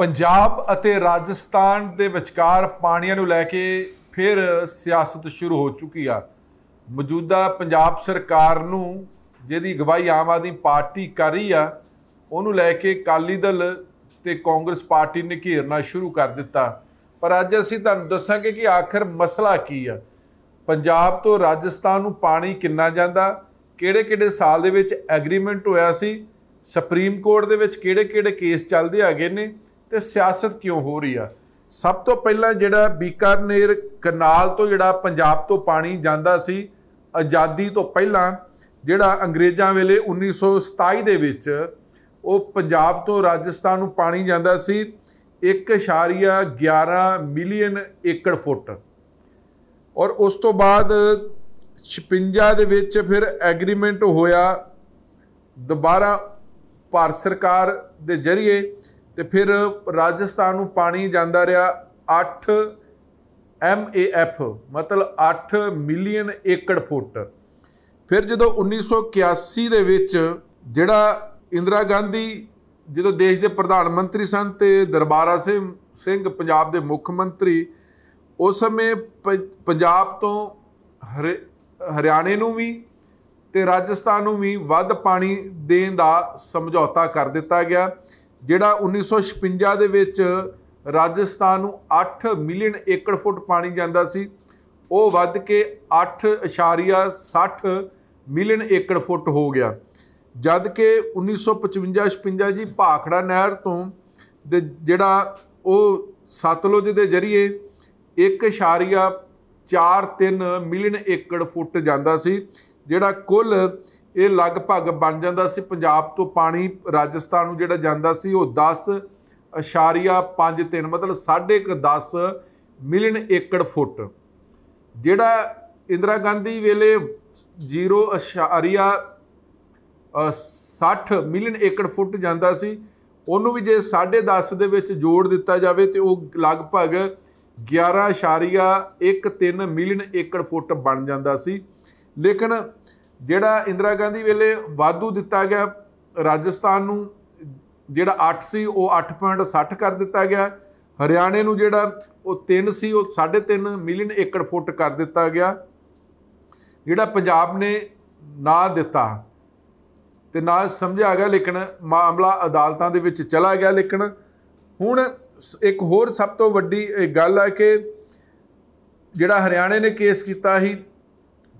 ਪੰਜਾਬ ਅਤੇ ਰਾਜਸਥਾਨ ਦੇ ਵਿਚਕਾਰ ਪਾਣੀਆਂ ਨੂੰ ਲੈ ਕੇ ਫਿਰ ਸਿਆਸਤ ਸ਼ੁਰੂ ਹੋ ਚੁੱਕੀ ਆ। ਮੌਜੂਦਾ ਪੰਜਾਬ ਸਰਕਾਰ ਨੂੰ, ਜਿਹਦੀ ਅਗਵਾਈ ਆਮ ਆਦਮੀ ਪਾਰਟੀ ਕਰ ਰਹੀ ਆ, ਉਹਨੂੰ ਲੈ ਕੇ ਕਾਲੀ ਦਲ ਤੇ ਕਾਂਗਰਸ ਪਾਰਟੀ ਨੇ ਘੇਰਨਾ ਸ਼ੁਰੂ ਕਰ ਦਿੱਤਾ। ਪਰ ਅੱਜ ਅਸੀਂ ਤੁਹਾਨੂੰ ਦੱਸਾਂਗੇ ਕਿ ਆਖਰ ਮਸਲਾ ਕੀ ਆ। ਪੰਜਾਬ ਤੋਂ ਰਾਜਸਥਾਨ ਨੂੰ ਪਾਣੀ ਕਿੰਨਾ ਜਾਂਦਾ, ਕਿਹੜੇ-ਕਿਹੜੇ ਸਾਲ ਦੇ ਵਿੱਚ ਐਗਰੀਮੈਂਟ ਹੋਇਆ ਸੀ, ਸੁਪਰੀਮ ਕੋਰਟ ਦੇ ਵਿੱਚ ਕਿਹੜੇ-ਕਿਹੜੇ ਕੇਸ ਚੱਲਦੇ ਹੈਗੇ ਨੇ ਤੇ ਸਿਆਸਤ ਕਿਉਂ ਹੋ ਰਹੀ ਆ? ਸਭ ਤੋਂ ਪਹਿਲਾਂ ਜਿਹੜਾ ਬੀਕਾਨੇਰ ਕਨਾਲ ਤੋਂ ਜਿਹੜਾ ਪੰਜਾਬ ਤੋਂ ਪਾਣੀ ਜਾਂਦਾ ਸੀ, ਆਜ਼ਾਦੀ ਤੋਂ ਪਹਿਲਾਂ ਜਿਹੜਾ ਅੰਗਰੇਜ਼ਾਂ ਵੇਲੇ 1927 ਦੇ ਵਿੱਚ ਉਹ ਪੰਜਾਬ ਤੋਂ ਰਾਜਸਥਾਨ ਨੂੰ ਪਾਣੀ ਜਾਂਦਾ ਸੀ 1.11 ਮਿਲੀਅਨ ਏਕੜ ਫੁੱਟ। ਔਰ ਉਸ ਤੋਂ ਬਾਅਦ 56 ਦੇ ਵਿੱਚ ਫਿਰ ਐਗਰੀਮੈਂਟ ਹੋਇਆ, ਦੁਬਾਰਾ ਭਾਰਤ ਸਰਕਾਰ ਦੇ ਜ਼ਰੀਏ ਤੇ ਫਿਰ ਰਾਜਸਥਾਨ ਨੂੰ ਪਾਣੀ ਜਾਂਦਾ ਰਿਹਾ 8 MAF ਮਤਲਬ 8 ਮਿਲੀਅਨ ਏਕੜ ਫੁੱਟ। ਫਿਰ ਜਦੋਂ 1981 ਦੇ ਵਿੱਚ ਜਿਹੜਾ ਇੰਦਰਾ ਗਾਂਧੀ, ਜਦੋਂ ਦੇਸ਼ ਦੇ ਪ੍ਰਧਾਨ ਮੰਤਰੀ ਸਨ ਤੇ ਦਰਬਾਰਾ ਸਿੰਘ ਪੰਜਾਬ ਦੇ ਮੁੱਖ ਮੰਤਰੀ, ਉਸ ਸਮੇਂ ਪੰਜਾਬ ਤੋਂ ਹਰਿਆਣੇ ਨੂੰ ਵੀ ਤੇ ਰਾਜਸਥਾਨ ਨੂੰ ਵੀ ਵੱਧ ਪਾਣੀ ਦੇਣ ਦਾ ਸਮਝੌਤਾ ਕਰ ਦਿੱਤਾ ਗਿਆ। ਜਿਹੜਾ 1956 ਦੇ ਵਿੱਚ ਰਾਜਸਥਾਨ ਨੂੰ 8 ਮਿਲੀਅਨ ਏਕੜ ਫੁੱਟ ਪਾਣੀ ਜਾਂਦਾ ਸੀ, ਉਹ ਵੱਧ ਕੇ 8.60 ਮਿਲੀਅਨ ਏਕੜ ਫੁੱਟ ਹੋ ਗਿਆ। ਜਦ ਕਿ 1955-56 ਜੀ ਭਾਖੜਾ ਨਹਿਰ ਤੋਂ ਦੇ ਜਿਹੜਾ ਉਹ ਸਤਲੁਜ ਦੇ ਜ਼ਰੀਏ 1.43 ਮਿਲੀਅਨ ਏਕੜ ਫੁੱਟ ਜਾਂਦਾ ਸੀ, ਜਿਹੜਾ ਕੁੱਲ ਇਹ ਲਗਭਗ ਬਣ ਜਾਂਦਾ ਸੀ। ਪੰਜਾਬ ਤੋਂ ਪਾਣੀ ਰਾਜਸਥਾਨ ਨੂੰ ਜਿਹੜਾ ਜਾਂਦਾ ਸੀ, ਉਹ 10.53 ਮਤਲਬ 10.5 ਮਿਲੀਅਨ ਏਕੜ ਫੁੱਟ। ਜਿਹੜਾ ਇੰਦਰਾ ਗਾਂਧੀ ਵੇਲੇ 0.60 ਮਿਲੀਅਨ ਏਕੜ ਫੁੱਟ ਜਾਂਦਾ ਸੀ, ਉਹਨੂੰ ਵੀ ਜੇ 10.5 ਦੇ ਵਿੱਚ ਜੋੜ ਦਿੱਤਾ ਜਾਵੇ ਤੇ ਉਹ ਲਗਭਗ 11.13 ਮਿਲੀਅਨ ਏਕੜ ਫੁੱਟ ਬਣ ਜਾਂਦਾ ਸੀ। ਲੇਕਿਨ ਜਿਹੜਾ ਇੰਦਰਾ ਗਾਂਧੀ ਵੇਲੇ ਵਾਧੂ ਦਿੱਤਾ ਗਿਆ ਰਾਜਸਥਾਨ ਨੂੰ, ਜਿਹੜਾ 8 ਸੀ, ਉਹ 8.60 ਕਰ ਦਿੱਤਾ ਗਿਆ। ਹਰਿਆਣੇ ਨੂੰ ਜਿਹੜਾ ਉਹ 3 ਸੀ, ਉਹ 3.5 ਮਿਲੀਅਨ ਏਕੜ ਫੁੱਟ ਕਰ ਦਿੱਤਾ ਗਿਆ। ਜਿਹੜਾ ਪੰਜਾਬ ਨੇ ਨਾ ਦਿੱਤਾ ਤੇ ਨਾ ਸਮਝਿਆ ਗਿਆ, ਲੇਕਿਨ ਮਾਮਲਾ ਅਦਾਲਤਾਂ ਦੇ ਵਿੱਚ ਚਲਾ ਗਿਆ। ਲੇਕਿਨ ਹੁਣ ਇੱਕ ਹੋਰ ਸਭ ਤੋਂ ਵੱਡੀ ਗੱਲ ਹੈ ਕਿ ਜਿਹੜਾ ਹਰਿਆਣੇ ਨੇ ਕੇਸ ਕੀਤਾ ਸੀ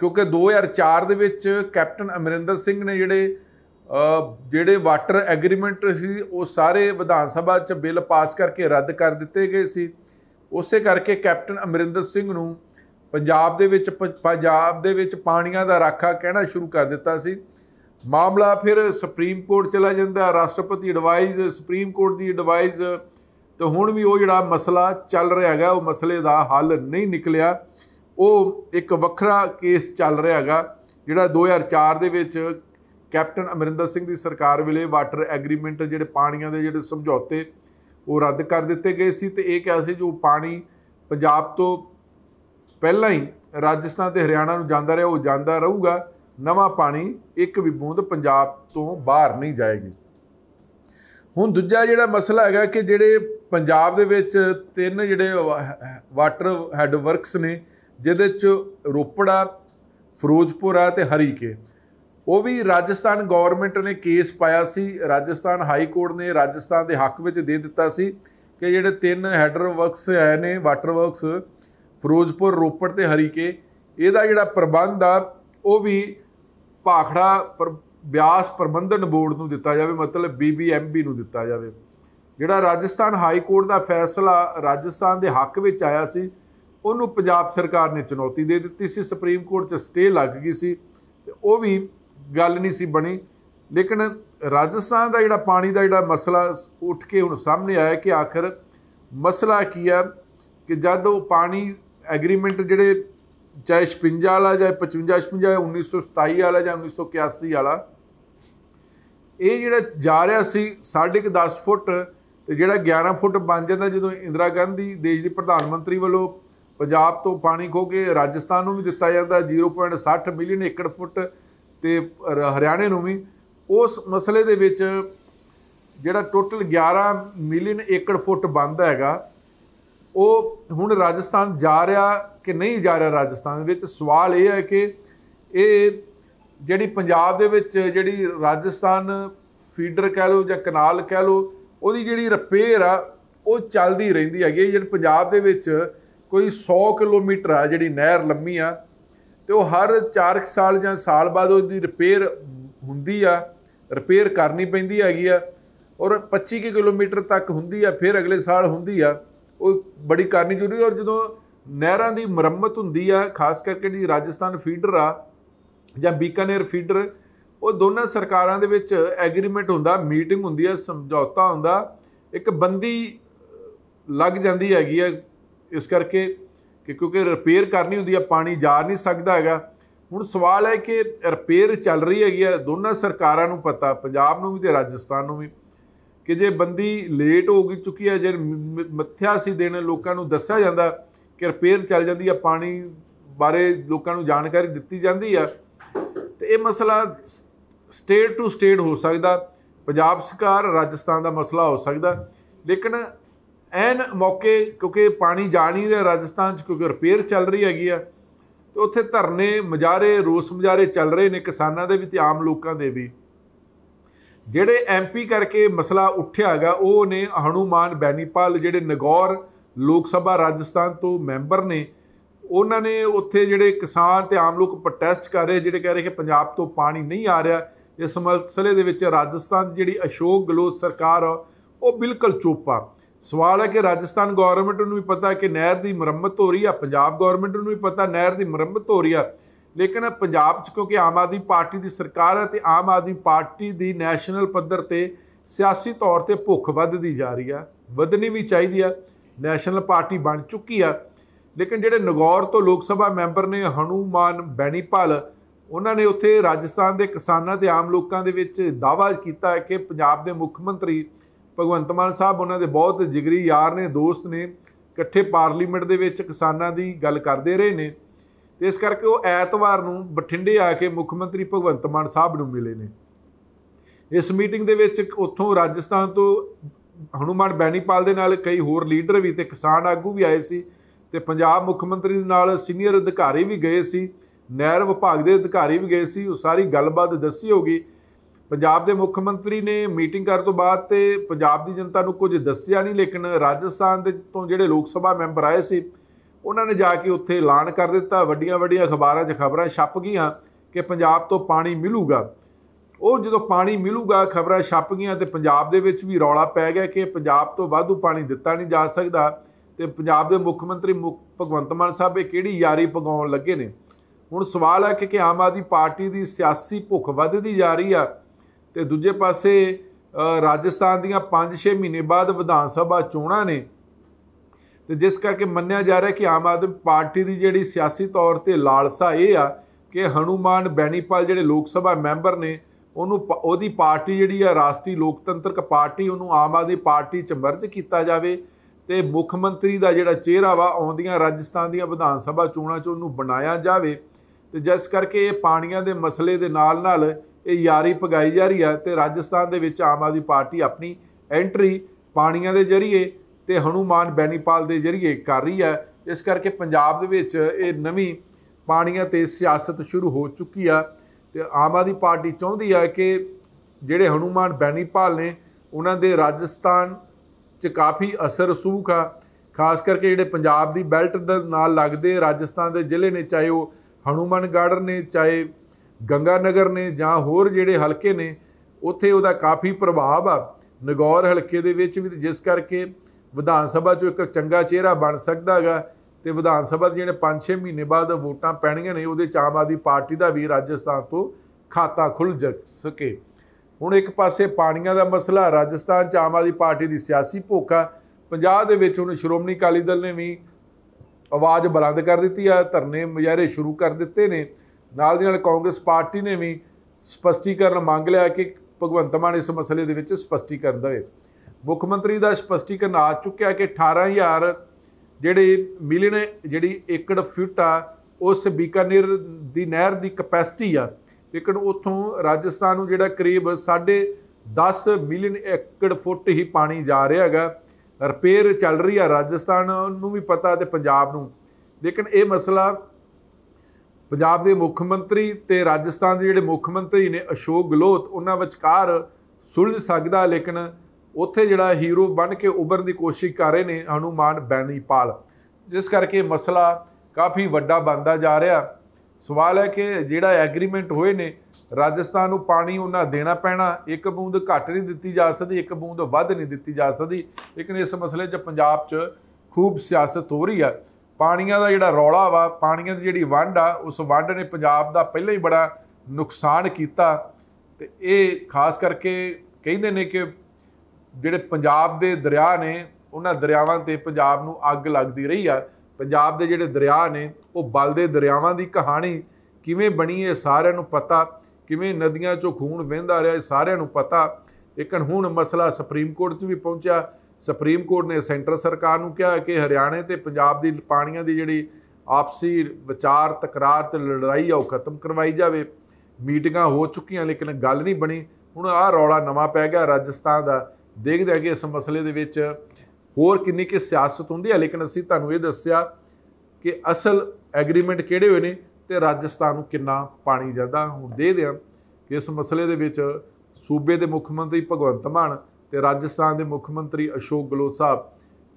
ਕਿਉਂਕਿ 2004 ਦੇ ਵਿੱਚ ਕੈਪਟਨ ਅਮਰਿੰਦਰ ਸਿੰਘ ਨੇ ਜਿਹੜੇ ਜਿਹੜੇ ਵਾਟਰ ਐਗਰੀਮੈਂਟ ਸੀ, ਉਹ ਸਾਰੇ ਵਿਧਾਨ ਸਭਾ 'ਚ ਬਿੱਲ ਪਾਸ ਕਰਕੇ ਰੱਦ ਕਰ ਦਿੱਤੇ ਗਏ ਸੀ। ਉਸੇ ਕਰਕੇ ਕੈਪਟਨ ਅਮਰਿੰਦਰ ਸਿੰਘ ਨੂੰ ਪੰਜਾਬ ਦੇ ਵਿੱਚ ਪੰਜਾਬ ਦੇ ਵਿੱਚ ਪਾਣੀਆਂ ਦਾ ਰਾਖਾ ਕਹਿਣਾ ਸ਼ੁਰੂ ਕਰ ਦਿੱਤਾ ਸੀ। ਮਾਮਲਾ ਫਿਰ ਸੁਪਰੀਮ ਕੋਰਟ ਚਲਾ ਜਾਂਦਾ, ਰਾਸ਼ਟਰਪਤੀ ਐਡਵਾਈਜ਼ ਸੁਪਰੀਮ ਕੋਰਟ ਦੀ ਐਡਵਾਈਜ਼ ਤੇ ਹੁਣ ਵੀ ਉਹ ਜਿਹੜਾ ਮਸਲਾ ਚੱਲ ਰਿਹਾ ਹੈਗਾ, ਉਹ ਮਸਲੇ ਦਾ ਹੱਲ ਨਹੀਂ ਨਿਕਲਿਆ। ਉਹ ਇੱਕ ਵੱਖਰਾ ਕੇਸ ਚੱਲ ਰਿਹਾ ਹੈਗਾ, ਜਿਹੜਾ 2004 ਦੇ ਵਿੱਚ ਕੈਪਟਨ ਅਮਰਿੰਦਰ ਸਿੰਘ ਦੀ ਸਰਕਾਰ ਵੇਲੇ ਵਾਟਰ ਐਗਰੀਮੈਂਟ ਜਿਹੜੇ ਪਾਣੀਆਂ ਦੇ ਜਿਹੜੇ ਸਮਝੌਤੇ ਉਹ ਰੱਦ ਕਰ ਦਿੱਤੇ ਗਏ ਸੀ ਤੇ ਇਹ ਕਿਹਾ ਸੀ ਜੋ ਪਾਣੀ ਪੰਜਾਬ ਤੋਂ ਪਹਿਲਾਂ ਹੀ ਰਾਜਸਥਾਨ ਤੇ ਹਰਿਆਣਾ ਨੂੰ ਜਾਂਦਾ ਰਿਹਾ, ਉਹ ਜਾਂਦਾ ਰਹੂਗਾ। ਨਵਾਂ ਪਾਣੀ ਇੱਕ ਵੀ ਬੂੰਦ ਪੰਜਾਬ ਤੋਂ ਬਾਹਰ ਨਹੀਂ ਜਾਏਗੀ। ਹੁਣ ਦੂਜਾ ਜਿਹੜਾ ਮਸਲਾ ਹੈਗਾ ਕਿ ਜਿਹੜੇ ਪੰਜਾਬ ਦੇ ਵਿੱਚ ਤਿੰਨ ਜਿਹੜੇ ਵਾਟਰ ਹੈਡ ਵਰਕਸ ਨੇ ਜਿਹਦੇ ਚ ਰੋਪੜ ਆ ਫਿਰੋਜ਼ਪੁਰ ਆ ਤੇ ਹਰੀਕੇ। ਉਹ ਵੀ ਰਾਜਸਥਾਨ ਗਵਰਨਮੈਂਟ ਨੇ ਕੇਸ ਪਾਇਆ ਸੀ। ਰਾਜਸਥਾਨ ਹਾਈ ਕੋਰਟ ਨੇ ਰਾਜਸਥਾਨ ਦੇ ਹੱਕ ਵਿੱਚ ਦੇ ਦਿੱਤਾ ਸੀ ਕਿ ਜਿਹੜੇ ਤਿੰਨ ਹੈਡਰ ਵਰਕਸ ਹੈ ਨੇ ਵਾਟਰ ਵਰਕਸ ਫਿਰੋਜ਼ਪੁਰ, ਰੋਪੜ ਤੇ ਹਰੀਕੇ, ਇਹਦਾ ਜਿਹੜਾ ਪ੍ਰਬੰਧ ਆ, ਉਹ ਵੀ ਭਾਖੜਾ ਬਿਆਸ ਪ੍ਰਬੰਧਨ ਬੋਰਡ ਨੂੰ ਦਿੱਤਾ ਜਾਵੇ, ਮਤਲਬ ਬੀਬੀਐਮਬੀ ਨੂੰ ਦਿੱਤਾ ਜਾਵੇ। ਜਿਹੜਾ ਰਾਜਸਥਾਨ ਹਾਈ ਕੋਰਟ ਦਾ ਫੈਸਲਾ ਰਾਜਸਥਾਨ ਦੇ ਹੱਕ ਵਿੱਚ ਆਇਆ ਸੀ ਉਹਨੂੰ ਪੰਜਾਬ ਸਰਕਾਰ ਨੇ ਚੁਣੌਤੀ ਦੇ ਦਿੱਤੀ ਸੀ, ਸੁਪਰੀਮ ਕੋਰਟ 'ਚ ਸਟੇ ਲੱਗ ਗਈ ਸੀ ਤੇ ਉਹ ਵੀ ਗੱਲ ਨਹੀਂ ਸੀ ਬਣੀ। ਲੇਕਿਨ ਰਾਜਸਥਾਨ ਦਾ ਜਿਹੜਾ ਪਾਣੀ ਦਾ ਜਿਹੜਾ ਮਸਲਾ ਉੱਠ ਕੇ ਹੁਣ ਸਾਹਮਣੇ ਆਇਆ ਕਿ ਆਖਰ ਮਸਲਾ ਕੀ ਹੈ ਕਿ ਜਦ ਉਹ ਪਾਣੀ ਐਗਰੀਮੈਂਟ ਜਿਹੜੇ ਚਾਹੇ 56 ਵਾਲਾ ਜਾਂ 55 56 1927 ਵਾਲਾ ਜਾਂ 1981 ਵਾਲਾ, ਇਹ ਜਿਹੜਾ ਜਾ ਰਿਹਾ ਸੀ 10.5 ਫੁੱਟ ਤੇ ਜਿਹੜਾ 11 ਫੁੱਟ ਬਣ ਜਾਂਦਾ ਜਦੋਂ ਇੰਦਰਾ ਗਾਂਧੀ ਦੇਸ਼ ਦੀ ਪ੍ਰਧਾਨ ਮੰਤਰੀ ਵੱਲੋਂ ਪੰਜਾਬ ਤੋਂ ਪਾਣੀ ਖੋ ਕੇ ਰਾਜਸਥਾਨ ਨੂੰ ਵੀ ਦਿੱਤਾ ਜਾਂਦਾ 0.60 ਮਿਲੀਅਨ ਏਕੜ ਫੁੱਟ ਤੇ ਹਰਿਆਣੇ ਨੂੰ ਵੀ। ਉਸ ਮਸਲੇ ਦੇ ਵਿੱਚ ਜਿਹੜਾ ਟੋਟਲ 11 ਮਿਲੀਅਨ ਏਕੜ ਫੁੱਟ ਬੰਦ ਹੈਗਾ, ਉਹ ਹੁਣ ਰਾਜਸਥਾਨ ਜਾ ਰਿਹਾ ਕਿ ਨਹੀਂ ਜਾ ਰਿਹਾ ਰਾਜਸਥਾਨ ਵਿੱਚ? ਸਵਾਲ ਇਹ ਹੈ ਕਿ ਇਹ ਜਿਹੜੀ ਪੰਜਾਬ ਦੇ ਵਿੱਚ ਜਿਹੜੀ ਰਾਜਸਥਾਨ ਫੀਡਰ ਕਹਿ ਲਓ ਜਾਂ ਕਨਾਲ ਕਹਿ ਲਓ, ਉਹਦੀ ਜਿਹੜੀ ਰਿਪੇਅਰ ਆ, ਉਹ ਚੱਲਦੀ ਰਹਿੰਦੀ ਹੈਗੀ ਜਿਹੜੀ ਪੰਜਾਬ ਦੇ ਵਿੱਚ ਕੋਈ 100 ਕਿਲੋਮੀਟਰ ਆ ਜਿਹੜੀ ਨਹਿਰ ਲੰਮੀ ਆ, ਤੇ ਉਹ ਹਰ 4 ਸਾਲ ਜਾਂ ਸਾਲ ਬਾਅਦ ਉਹਦੀ ਰਿਪੇਅਰ ਹੁੰਦੀ ਆ ਰਿਪੇਅਰ ਕਰਨੀ ਪੈਂਦੀ ਹੈਗੀ ਆ, ਔਰ 25 ਕਿਲੋਮੀਟਰ ਤੱਕ ਹੁੰਦੀ ਆ, ਫਿਰ ਅਗਲੇ ਸਾਲ ਹੁੰਦੀ ਆ, ਉਹ ਬੜੀ ਕਰਨੀ ਜ਼ਰੂਰੀ ਔਰ ਜਦੋਂ ਨਹਿਰਾਂ ਦੀ ਮੁਰੰਮਤ ਹੁੰਦੀ ਆ, ਖਾਸ ਕਰਕੇ ਜਿਹੜੀ ਰਾਜਸਥਾਨ ਫੀਡਰ ਆ ਜਾਂ ਬੀਕਾਨੇਰ ਫੀਡਰ ਉਹ ਦੋਨਾਂ ਸਰਕਾਰਾਂ ਦੇ ਵਿੱਚ ਐਗਰੀਮੈਂਟ ਹੁੰਦਾ ਮੀਟਿੰਗ ਹੁੰਦੀ ਆ, ਸਮਝੌਤਾ ਹੁੰਦਾ, ਇੱਕ ਬੰਦੀ ਲੱਗ ਜਾਂਦੀ ਹੈਗੀ ਆ ਇਸ ਕਰਕੇ ਕਿ ਕਿਉਂਕਿ ਰਿਪੇਅਰ ਕਰਨੀ ਹੁੰਦੀ ਆ, ਪਾਣੀ ਜਾ ਨਹੀਂ ਸਕਦਾ ਹੈਗਾ। ਹੁਣ ਸਵਾਲ ਹੈ ਕਿ ਰਿਪੇਅਰ ਚੱਲ ਰਹੀ ਹੈਗੀ ਆ, ਦੋਨਾਂ ਸਰਕਾਰਾਂ ਨੂੰ ਪਤਾ, ਪੰਜਾਬ ਨੂੰ ਵੀ ਤੇ ਰਾਜਸਥਾਨ ਨੂੰ ਵੀ, ਕਿ ਜੇ ਬੰਦੀ ਲੇਟ ਹੋ ਗਈ ਚੁੱਕੀ ਹੈ ਜੇ ਮੱਥਿਆ ਸੀ ਦੇਣ ਲੋਕਾਂ ਨੂੰ ਦੱਸਿਆ ਜਾਂਦਾ ਕਿ ਰਿਪੇਅਰ ਚੱਲ ਜਾਂਦੀ ਆ, ਪਾਣੀ ਬਾਰੇ ਲੋਕਾਂ ਨੂੰ ਜਾਣਕਾਰੀ ਦਿੱਤੀ ਜਾਂਦੀ ਆ, ਤੇ ਇਹ ਮਸਲਾ ਸਟੇਟ ਟੂ ਸਟੇਟ ਹੋ ਸਕਦਾ। ਪੰਜਾਬ ਸਰਕਾਰ ਰਾਜਸਥਾਨ ਦਾ ਮਸਲਾ ਹੋ ਸਕਦਾ। ਲੇਕਿਨ ਐਨ ਮੌਕੇ, ਕਿਉਂਕਿ ਪਾਣੀ ਜਾ ਨਹੀਂ ਰਿਹਾ ਰਾਜਸਥਾਨ 'ਚ, ਕਿਉਂਕਿ ਰਿਪੇਅਰ ਚੱਲ ਰਹੀ ਹੈਗੀ ਆ। ਤੇ ਉੱਥੇ ਧਰਨੇ ਮਜਾਰੇ, ਰੋਸ ਮਜਾਰੇ ਚੱਲ ਰਹੇ ਨੇ ਕਿਸਾਨਾਂ ਦੇ ਵੀ ਤੇ ਆਮ ਲੋਕਾਂ ਦੇ ਵੀ। ਜਿਹੜੇ ਐਮਪੀ ਕਰਕੇ ਮਸਲਾ ਉੱਠਿਆ ਹੈਗਾ, ਉਹ ਨੇ ਹਨੂਮਾਨ ਬੈਨੀਪਾਲ, ਜਿਹੜੇ ਨਗੌਰ ਲੋਕ ਸਭਾ ਰਾਜਸਥਾਨ ਤੋਂ ਮੈਂਬਰ ਨੇ, ਉਹਨਾਂ ਨੇ ਉੱਥੇ ਜਿਹੜੇ ਕਿਸਾਨ ਤੇ ਆਮ ਲੋਕ ਪ੍ਰੋਟੈਸਟ ਕਰ ਰਹੇ, ਜਿਹੜੇ ਕਹਿ ਰਹੇ ਕਿ ਪੰਜਾਬ ਤੋਂ ਪਾਣੀ ਨਹੀਂ ਆ ਰਿਹਾ, ਇਸ ਮਸਲੇ ਦੇ ਵਿੱਚ ਰਾਜਸਥਾਨ ਜਿਹੜੀ ਅਸ਼ੋਕ ਗਲੋਤ ਸਰਕਾਰ ਆ, ਉਹ ਬਿਲਕੁਲ ਚੋਪਾ ਸਵਾਲ ਹੈ ਕਿ ਰਾਜਸਥਾਨ ਗਵਰਨਮੈਂਟ ਨੂੰ ਵੀ ਪਤਾ ਕਿ ਨਹਿਰ ਦੀ ਮੁਰੰਮਤ ਹੋ ਰਹੀ ਆ, ਪੰਜਾਬ ਗਵਰਨਮੈਂਟ ਨੂੰ ਵੀ ਪਤਾ ਨਹਿਰ ਦੀ ਮੁਰੰਮਤ ਹੋ ਰਹੀ ਆ। ਲੇਕਿਨ ਪੰਜਾਬ 'ਚ ਕਿਉਂਕਿ ਆਮ ਆਦਮੀ ਪਾਰਟੀ ਦੀ ਸਰਕਾਰ ਹੈ ਤੇ ਆਮ ਆਦਮੀ ਪਾਰਟੀ ਦੀ ਨੈਸ਼ਨਲ ਪੱਧਰ ਤੇ ਸਿਆਸੀ ਤੌਰ ਤੇ ਭੁੱਖ ਵੱਧਦੀ ਜਾ ਰਹੀ ਆ, ਵਧਣੀ ਵੀ ਚਾਹੀਦੀ ਆ ਨੈਸ਼ਨਲ ਪਾਰਟੀ ਬਣ ਚੁੱਕੀ ਆ। ਲੇਕਿਨ ਜਿਹੜੇ ਨਗੌਰ ਤੋਂ ਲੋਕ ਸਭਾ ਮੈਂਬਰ ਨੇ ਹਨੂਮਾਨ ਬੈਣੀਪਾਲ, ਉਹਨਾਂ ਨੇ ਉੱਥੇ ਰਾਜਸਥਾਨ ਦੇ ਕਿਸਾਨਾਂ ਤੇ ਆਮ ਲੋਕਾਂ ਦੇ ਵਿੱਚ ਦਾਅਵਾ ਕੀਤਾ ਕਿ ਪੰਜਾਬ ਦੇ ਮੁੱਖ ਮੰਤਰੀ ਭਗਵੰਤ ਮਾਨ ਸਾਹਿਬ, ਉਹਨਾਂ ਦੇ ਬਹੁਤ ਜਿਗਰੀ ਯਾਰ ਨੇ, ਦੋਸਤ ਨੇ, ਇਕੱਠੇ ਪਾਰਲੀਮੈਂਟ ਦੇ ਵਿੱਚ ਕਿਸਾਨਾਂ ਦੀ ਗੱਲ ਕਰਦੇ ਰਹੇ ਨੇ। ਤੇ ਇਸ ਕਰਕੇ ਉਹ ਐਤਵਾਰ ਨੂੰ ਬਠਿੰਡੇ ਆ ਕੇ ਮੁੱਖ ਮੰਤਰੀ ਭਗਵੰਤ ਮਾਨ ਸਾਹਿਬ ਨੂੰ ਮਿਲੇ ਨੇ। ਇਸ ਮੀਟਿੰਗ ਦੇ ਵਿੱਚ ਉੱਥੋਂ ਰਾਜਸਥਾਨ ਤੋਂ ਹਨੂਮਾਨ ਬੈਣੀਪਾਲ ਦੇ ਨਾਲ ਕਈ ਹੋਰ ਲੀਡਰ ਵੀ ਤੇ ਕਿਸਾਨ ਆਗੂ ਵੀ ਆਏ ਸੀ ਤੇ ਪੰਜਾਬ ਮੁੱਖ ਮੰਤਰੀ ਦੇ ਨਾਲ ਸੀਨੀਅਰ ਅਧਿਕਾਰੀ ਵੀ ਗਏ ਸੀ, ਨਹਿਰ ਵਿਭਾਗ ਦੇ ਅਧਿਕਾਰੀ ਵੀ ਗਏ ਸੀ। ਉਹ ਸਾਰੀ ਗੱਲਬਾਤ ਦੱਸੀ ਹੋਗੀ ਪੰਜਾਬ ਦੇ ਮੁੱਖ ਮੰਤਰੀ ਨੇ ਮੀਟਿੰਗ ਕਰਨ ਤੋਂ ਬਾਅਦ ਤੇ ਪੰਜਾਬ ਦੀ ਜਨਤਾ ਨੂੰ ਕੁਝ ਦੱਸਿਆ ਨਹੀਂ, ਲੇਕਿਨ ਰਾਜਸਥਾਨ ਦੇ ਤੋਂ ਜਿਹੜੇ ਲੋਕ ਸਭਾ ਮੈਂਬਰ ਆਏ ਸੀ, ਉਹਨਾਂ ਨੇ ਜਾ ਕੇ ਉੱਥੇ ਐਲਾਨ ਕਰ ਦਿੱਤਾ। ਵੱਡੀਆਂ ਵੱਡੀਆਂ ਅਖਬਾਰਾਂ 'ਚ ਖਬਰਾਂ ਛਪ ਗਈਆਂ ਕਿ ਪੰਜਾਬ ਤੋਂ ਪਾਣੀ ਮਿਲੂਗਾ। ਉਹ ਜਦੋਂ ਪਾਣੀ ਮਿਲੂਗਾ, ਖਬਰਾਂ ਛਪ ਗਈਆਂ ਤੇ ਪੰਜਾਬ ਦੇ ਵਿੱਚ ਵੀ ਰੌਲਾ ਪੈ ਗਿਆ ਕਿ ਪੰਜਾਬ ਤੋਂ ਵਾਧੂ ਪਾਣੀ ਦਿੱਤਾ ਨਹੀਂ ਜਾ ਸਕਦਾ ਤੇ ਪੰਜਾਬ ਦੇ ਮੁੱਖ ਮੰਤਰੀ ਭਗਵੰਤ ਮਾਨ ਸਾਹਿਬ ਇਹ ਕਿਹੜੀ ਯਾਰੀ ਪਗਾਉਣ ਲੱਗੇ ਨੇ? ਹੁਣ ਸਵਾਲ ਹੈ ਕਿ ਆਮ ਆਦਮੀ ਪਾਰਟੀ ਦੀ ਸਿਆਸੀ ਭੁੱਖ ਵੱਧਦੀ ਜਾ ਰਹੀ ਆ ਤੇ ਦੂਜੇ ਪਾਸੇ ਰਾਜਸਥਾਨ ਦੀਆਂ 5-6 ਮਹੀਨੇ ਬਾਅਦ ਵਿਧਾਨ ਸਭਾ ਚੋਣਾਂ ਨੇ। ਤੇ ਜਿਸ ਕਰਕੇ ਮੰਨਿਆ ਜਾ ਰਿਹਾ ਕਿ ਆਮ ਆਦਮੀ ਪਾਰਟੀ ਦੀ ਜਿਹੜੀ ਸਿਆਸੀ ਤੌਰ ਤੇ ਲਾਲਸਾ ਇਹ ਆ ਕਿ ਹਨੂਮਾਨ ਬੈਣੀਪਾਲ ਜਿਹੜੇ ਲੋਕ ਸਭਾ ਮੈਂਬਰ ਨੇ, ਉਹਨੂੰ ਉਹਦੀ ਪਾਰਟੀ ਜਿਹੜੀ ਆ, ਰਾਸ਼ਟਰੀ ਲੋਕਤੰਤਰਕ ਪਾਰਟੀ, ਉਹਨੂੰ ਆਮ ਆਦਮੀ ਪਾਰਟੀ ਚ ਮਰਜ ਕੀਤਾ ਜਾਵੇ ਤੇ ਮੁੱਖ ਮੰਤਰੀ ਦਾ ਜਿਹੜਾ ਚਿਹਰਾ ਵਾ, ਆਉਂਦੀਆਂ ਰਾਜਸਥਾਨ ਦੀਆਂ ਵਿਧਾਨ ਸਭਾ ਚੋਣਾਂ 'ਚ ਉਹਨੂੰ ਬਣਾਇਆ ਜਾਵੇ। ਤੇ ਜਿਸ ਕਰਕੇ ਇਹ ਪਾਣੀਆਂ ਦੇ ਮਸਲੇ ਦੇ ਨਾਲ ਨਾਲ ਇਹ ਯਾਰੀ ਪਗਾਈ ਜਾ ਰਹੀ ਹੈ ਤੇ ਰਾਜਸਥਾਨ ਦੇ ਵਿੱਚ ਆਮ ਆਦਮੀ ਪਾਰਟੀ ਆਪਣੀ ਐਂਟਰੀ ਪਾਣੀਆਂ ਦੇ ਜ਼ਰੀਏ ਤੇ ਹਨੂਮਾਨ ਬੈਨੀਪਾਲ ਦੇ ਜ਼ਰੀਏ ਕਰ ਰਹੀ ਹੈ। ਇਸ ਕਰਕੇ ਪੰਜਾਬ ਦੇ ਵਿੱਚ ਇਹ ਨਵੀਂ ਪਾਣੀਆਂ ਤੇ ਸਿਆਸਤ ਸ਼ੁਰੂ ਹੋ ਚੁੱਕੀ ਆ ਤੇ ਆਮ ਆਦਮੀ ਪਾਰਟੀ ਚਾਹੁੰਦੀ ਆ ਕਿ ਜਿਹੜੇ ਹਨੂਮਾਨ ਬੈਨੀਪਾਲ ਨੇ ਉਹਨਾਂ ਦੇ ਰਾਜਸਥਾਨ 'ਚ ਕਾਫੀ ਅਸਰ ਸੂਖ ਆ। ਖਾਸ ਕਰਕੇ ਜਿਹੜੇ ਪੰਜਾਬ ਦੀ ਬੈਲਟ ਦੇ ਨਾਲ ਲੱਗਦੇ ਰਾਜਸਥਾਨ ਦੇ ਜ਼ਿਲ੍ਹੇ ਨੇ, ਚਾਹੇ ਉਹ ਹਨੂਮਾਨਗੜ੍ਹ ਨੇ, ਚਾਹੇ ਗੰਗਾਨਗਰ ਨੇ ਜਾਂ ਹੋਰ ਜਿਹੜੇ ਹਲਕੇ ਨੇ, ਉੱਥੇ ਉਹਦਾ ਕਾਫੀ ਪ੍ਰਭਾਵ ਆ। ਨਗੌਰ ਹਲਕੇ ਦੇ ਵਿੱਚ ਵੀ ਜਿਸ ਕਰਕੇ ਵਿਧਾਨ ਸਭਾ 'ਚੋਂ ਇੱਕ ਚੰਗਾ ਚਿਹਰਾ ਬਣ ਸਕਦਾ ਹੈਗਾ ਤੇ ਵਿਧਾਨ ਸਭਾ ਦੇ ਜਿਹੜੇ 5-6 ਮਹੀਨੇ ਬਾਅਦ ਵੋਟਾਂ ਪੈਣੀਆਂ ਨੇ, ਉਹਦੇ ਚ ਆਮ ਆਦਮੀ ਪਾਰਟੀ ਦਾ ਵੀ ਰਾਜਸਥਾਨ ਤੋਂ ਖਾਤਾ ਖੁੱਲ ਸਕੇ। ਹੁਣ ਇੱਕ ਪਾਸੇ ਪਾਣੀਆਂ ਦਾ ਮਸਲਾ, ਰਾਜਸਥਾਨ ਚ ਆਮ ਆਦਮੀ ਪਾਰਟੀ ਦੀ ਸਿਆਸੀ ਭੋਕਾ ਪੰਜਾਬ ਦੇ ਵਿੱਚ ਹੁਣ ਸ਼੍ਰੋਮਣੀ ਅਕਾਲੀ ਦਲ ਨੇ ਵੀ ਆਵਾਜ਼ ਬੁਲੰਦ ਕਰ ਦਿੱਤੀ ਆ, ਧਰਨੇ ਮੁਜ਼ਾਹਰੇ ਸ਼ੁਰੂ ਕਰ ਦਿੱਤੇ ਨੇ। ਨਾਲ ਦੀ ਨਾਲ ਕਾਂਗਰਸ ਪਾਰਟੀ ਨੇ ਵੀ ਸਪਸ਼ਟੀਕਰਨ ਮੰਗ ਲਿਆ ਕਿ ਭਗਵੰਤ ਮਾਨ ਇਸ ਮਸਲੇ ਦੇ ਵਿੱਚ ਸਪਸ਼ਟੀਕਰਨ ਦੇਵੇ। ਮੁੱਖ ਮੰਤਰੀ ਦਾ ਸਪਸ਼ਟੀਕਰਨ ਆ ਚੁੱਕਿਆ ਕਿ 18000 ਜਿਹੜੇ ਮਿਲੀਅਨ ਜਿਹੜੀ ਏਕੜ ਫਿਟ ਆ, ਉਸ ਬੀਕਾਨੇਰ ਦੀ ਨਹਿਰ ਦੀ ਕਪੈਸਿਟੀ ਆ, ਲੇਕਿਨ ਉਥੋਂ ਰਾਜਸਥਾਨ ਨੂੰ ਜਿਹੜਾ ਕਰੀਬ 10 ਮਿਲੀਅਨ ਏਕੜ ਫੁੱਟ ਹੀ ਪਾਣੀ ਜਾ ਰਿਹਾ ਹੈਗਾ। ਰਿਪੇਅਰ ਚੱਲ ਰਹੀ ਆ ਰਾਜਸਥਾਨ ਨੂੰ ਵੀ ਪਤਾ ਤੇ ਪੰਜਾਬ ਨੂੰ। ਲੇਕਿਨ ਇਹ ਮਸਲਾ ਪੰਜਾਬ ਦੇ ਮੁੱਖ ਮੰਤਰੀ ਤੇ ਰਾਜਸਥਾਨ ਦੇ ਜਿਹੜੇ ਮੁੱਖ ਮੰਤਰੀ ਨੇ ਅਸ਼ੋਕ ਗਲੋਤ ਉਹਨਾਂ ਵਿਚਕਾਰ ਸੁਲਝ ਸਕਦਾ, ਲੇਕਿਨ ਉੱਥੇ ਜਿਹੜਾ ਹੀਰੋ ਬਣ ਕੇ ਉਭਰਨ ਦੀ ਕੋਸ਼ਿਸ਼ ਕਰ ਰਹੇ ਨੇ ਹਨੂਮਾਨ ਬੈਨੀਪਾਲ ਜਿਸ ਕਰਕੇ ਮਸਲਾ ਕਾਫੀ ਵੱਡਾ ਬਣਦਾ ਜਾ ਰਿਹਾ। ਸਵਾਲ ਹੈ ਕਿ ਜਿਹੜਾ ਐਗਰੀਮੈਂਟ ਹੋਏ ਨੇ, ਰਾਜਸਥਾਨ ਨੂੰ ਪਾਣੀ ਉਹਨਾਂ ਦੇਣਾ ਪੈਣਾ, ਇੱਕ ਬੂੰਦ ਘੱਟ ਨਹੀਂ ਦਿੱਤੀ ਜਾ ਸਕਦੀ, ਇੱਕ ਬੂੰਦ ਵੱਧ ਨਹੀਂ ਦਿੱਤੀ ਜਾ ਸਕਦੀ, ਲੇਕਿਨ ਇਸ ਮਸਲੇ 'ਚ ਪੰਜਾਬ 'ਚ ਖੂਬ ਸਿਆਸਤ ਹੋ ਰਹੀ ਹੈ। ਪਾਣੀਆਂ ਦਾ ਜਿਹੜਾ ਰੌਲਾ ਵਾ, ਪਾਣੀਆਂ ਦੀ ਜਿਹੜੀ ਵੰਡ ਆ, ਉਸ ਵੰਡ ਨੇ ਪੰਜਾਬ ਦਾ ਪਹਿਲਾਂ ਹੀ ਬੜਾ ਨੁਕਸਾਨ ਕੀਤਾ। ਤੇ ਇਹ ਖਾਸ ਕਰਕੇ ਕਹਿੰਦੇ ਨੇ ਕਿ ਜਿਹੜੇ ਪੰਜਾਬ ਦੇ ਦਰਿਆ ਨੇ, ਉਹਨਾਂ ਦਰਿਆਵਾਂ ਤੇ ਪੰਜਾਬ ਨੂੰ ਅੱਗ ਲੱਗਦੀ ਰਹੀ ਆ। ਪੰਜਾਬ ਦੇ ਜਿਹੜੇ ਦਰਿਆ ਨੇ, ਉਹ ਬਲਦੇ ਦਰਿਆਵਾਂ ਦੀ ਕਹਾਣੀ ਕਿਵੇਂ ਬਣੀ ਇਹ ਸਾਰਿਆਂ ਨੂੰ ਪਤਾ, ਕਿਵੇਂ ਨਦੀਆਂ 'ਚੋਂ ਖੂਨ ਵਹਿੰਦਾ ਰਿਹਾ ਇਹ ਸਾਰਿਆਂ ਨੂੰ ਪਤਾ। ਲੇਕਿਨ ਹੁਣ ਮਸਲਾ ਸੁਪਰੀਮ ਕੋਰਟ 'ਚ ਵੀ ਪਹੁੰਚਿਆ। ਸੁਪਰੀਮ ਕੋਰਟ ਨੇ ਸੈਂਟਰ ਸਰਕਾਰ ਨੂੰ ਕਿਹਾ ਕਿ ਹਰਿਆਣੇ ਤੇ ਪੰਜਾਬ ਦੀ ਪਾਣੀਆਂ ਦੀ ਜਿਹੜੀ ਆਪਸੀ ਵਿਚਾਰ, ਤਕਰਾਰ ਤੇ ਲੜਾਈ ਆ, ਉਹ ਖਤਮ ਕਰਵਾਈ ਜਾਵੇ। ਮੀਟਿੰਗਾਂ ਹੋ ਚੁੱਕੀਆਂ, ਲੇਕਿਨ ਗੱਲ ਨਹੀਂ ਬਣੀ। ਹੁਣ ਆਹ ਰੌਲਾ ਨਵਾਂ ਪੈ ਗਿਆ ਰਾਜਸਥਾਨ ਦਾ। ਦੇਖਦੇ ਹਾਂ ਕਿ ਇਸ ਮਸਲੇ ਦੇ ਵਿੱਚ ਹੋਰ ਕਿੰਨੀ ਕਿ ਸਿਆਸਤ ਹੁੰਦੀ ਹੈ, ਲੇਕਿਨ ਅਸੀਂ ਤੁਹਾਨੂੰ ਇਹ ਦੱਸਿਆ ਕਿ ਅਸਲ ਐਗਰੀਮੈਂਟ ਕਿਹੜੇ ਹੋਏ ਨੇ ਤੇ ਰਾਜਸਥਾਨ ਨੂੰ ਕਿੰਨਾ ਪਾਣੀ ਜਾਂਦਾ ਹੁਣ ਦੇ ਦਿਆਂ। ਕਿ ਇਸ ਮਸਲੇ ਦੇ ਵਿੱਚ ਸੂਬੇ ਦੇ ਮੁੱਖ ਮੰਤਰੀ ਭਗਵੰਤ ਮਾਨ ਤੇ ਰਾਜਸਥਾਨ ਦੇ ਮੁੱਖ ਮੰਤਰੀ ਅਸ਼ੋਕ ਗਹਿਲੋਤ ਸਾਹਿਬ,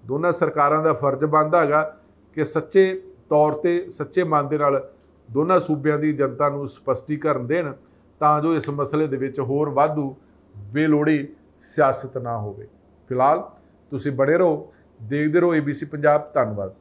ਦੋਨਾਂ ਸਰਕਾਰਾਂ ਦਾ ਫਰਜ਼ ਬਣਦਾ ਹੈਗਾ ਕਿ ਸੱਚੇ ਤੌਰ ਤੇ ਸੱਚੇ ਮਨ ਦੇ ਨਾਲ ਦੋਨਾਂ ਸੂਬਿਆਂ ਦੀ ਜਨਤਾ ਨੂੰ ਸਪਸ਼ਟੀਕਰਨ ਦੇਣ ਤਾਂ ਜੋ ਇਸ ਮਸਲੇ ਦੇ ਵਿੱਚ ਹੋਰ ਵਾਧੂ ਬੇਲੋੜੀ ਸਿਆਸਤ ਨਾ ਹੋਵੇ। ਫਿਲਹਾਲ ਤੁਸੀਂ ਬਣੇ ਰਹੋ, ਦੇਖਦੇ ਰਹੋ ABC ਪੰਜਾਬ, ਧੰਨਵਾਦ।